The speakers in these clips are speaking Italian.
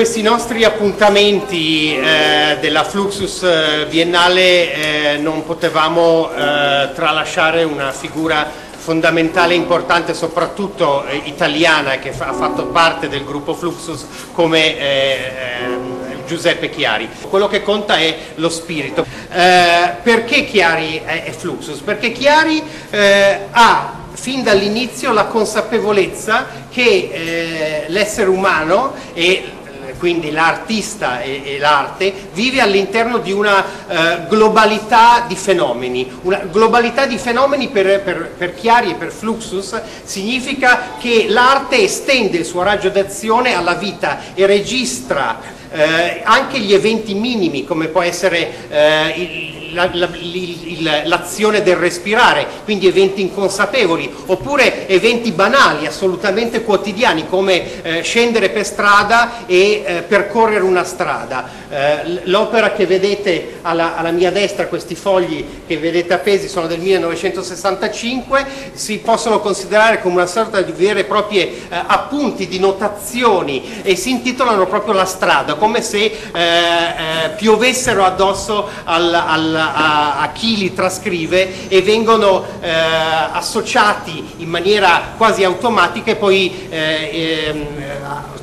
questi nostri appuntamenti eh, della Fluxus eh, Biennale eh, non potevamo eh, tralasciare una figura fondamentale e importante, soprattutto eh, italiana, che fa, ha fatto parte del gruppo Fluxus come eh, Giuseppe Chiari. Quello che conta è lo spirito. perché Chiari è, è, Fluxus? Perché Chiari ha fin dall'inizio la consapevolezza che l'essere umano e quindi l'artista e, e l'arte, vive all'interno di una eh, globalità di fenomeni. Una globalità di fenomeni per, per, per Chiari e per Fluxus significa che l'arte estende il suo raggio d'azione alla vita e registra eh, anche gli eventi minimi come può essere eh, il, l'azione la, del respirare, quindi eventi inconsapevoli, oppure eventi banali, assolutamente quotidiani, come eh, scendere per strada e eh, percorrere una strada. Eh, l'opera che vedete alla, alla, mia destra, questi fogli che vedete appesi sono del 1965, si possono considerare come una sorta di vere e proprie eh, appunti di notazioni e si intitolano proprio La strada, come se eh, eh, piovessero addosso al, al a, a, chi li trascrive e vengono eh, associati in maniera quasi automatica e poi eh, eh,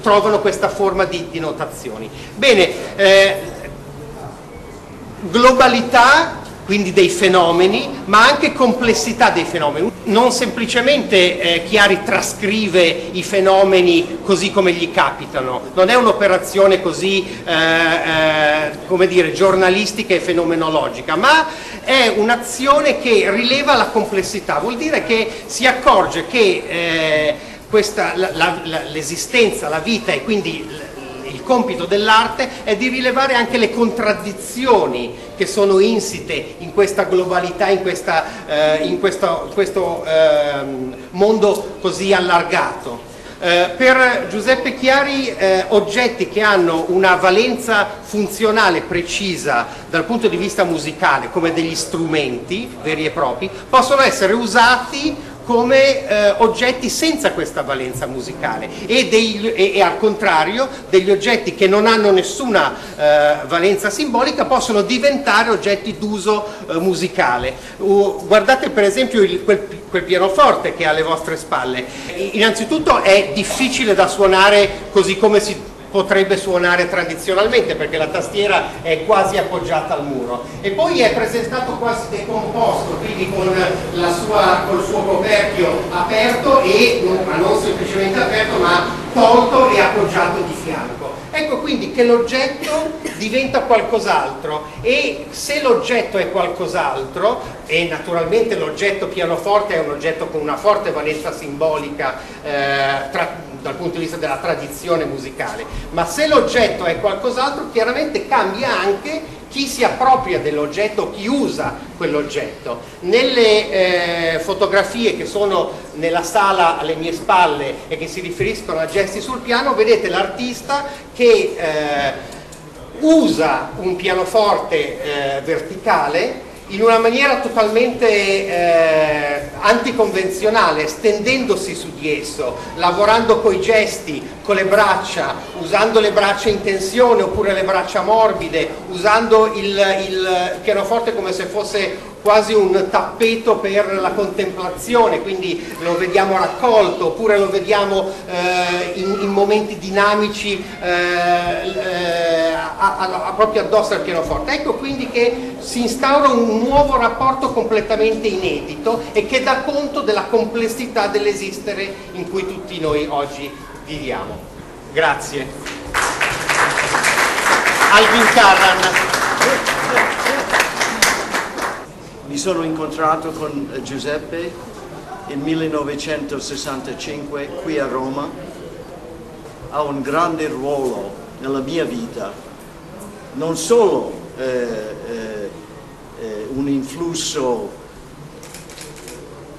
trovano questa forma di, di notazioni. Bene, eh, globalità quindi dei fenomeni, ma anche complessità dei fenomeni. Non semplicemente eh, Chiari trascrive i fenomeni così come gli capitano, non è un'operazione così, eh, eh, come dire, giornalistica e fenomenologica, ma è un'azione che rileva la complessità, vuol dire che si accorge che eh, l'esistenza, la, la, la vita e quindi il compito dell'arte è di rilevare anche le contraddizioni che sono insite in questa globalità, in, questa, eh, in questo, questo eh, mondo così allargato. Eh, per Giuseppe Chiari eh, oggetti che hanno una valenza funzionale precisa dal punto di vista musicale come degli strumenti veri e propri possono essere usati come eh, oggetti senza questa valenza musicale e, dei, e, e, al contrario degli oggetti che non hanno nessuna eh, valenza simbolica possono diventare oggetti d'uso eh, musicale. Uh, guardate per esempio il, quel, quel pianoforte che è alle vostre spalle. Innanzitutto è difficile da suonare così come si potrebbe suonare tradizionalmente perché la tastiera è quasi appoggiata al muro. E poi è presentato quasi decomposto quindi con sua, col suo coperchio aperto e ma non semplicemente aperto ma tolto e appoggiato di fianco ecco quindi che l'oggetto diventa qualcos'altro e se l'oggetto è qualcos'altro e naturalmente l'oggetto pianoforte è un oggetto con una forte valenza simbolica eh, tra, dal punto di vista della tradizione musicale, ma se l'oggetto è qualcos'altro chiaramente cambia anche chi si appropria dell'oggetto, chi usa quell'oggetto. Nelle eh, fotografie che sono nella sala alle mie spalle e che si riferiscono a gesti sul piano, vedete l'artista che eh, usa un pianoforte eh, verticale in una maniera totalmente eh, anticonvenzionale, stendendosi su di esso, lavorando coi gesti, con le braccia, usando le braccia in tensione oppure le braccia morbide, usando il, il pianoforte come se fosse quasi un tappeto per la contemplazione, quindi lo vediamo raccolto oppure lo vediamo eh, in, in, momenti dinamici eh, eh, a, a, a proprio addosso al pianoforte. Ecco quindi che si instaura un nuovo rapporto completamente inedito e che dà conto della complessità dell'esistere in cui tutti noi oggi viviamo. Grazie. Alvin Carran mi sono incontrato con Giuseppe nel 1965 qui a Roma, ha un grande ruolo nella mia vita, non solo eh, eh, eh un influsso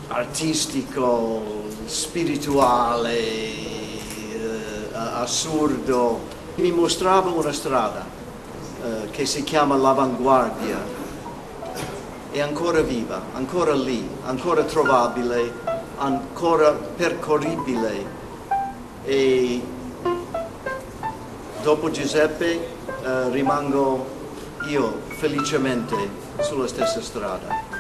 artistico, spirituale, eh, assurdo. Mi mostrava una strada eh, che si chiama l'avanguardia, è ancora viva, ancora lì, ancora trovabile, ancora percorribile. E dopo Giuseppe eh, rimango io felicemente sulla stessa strada.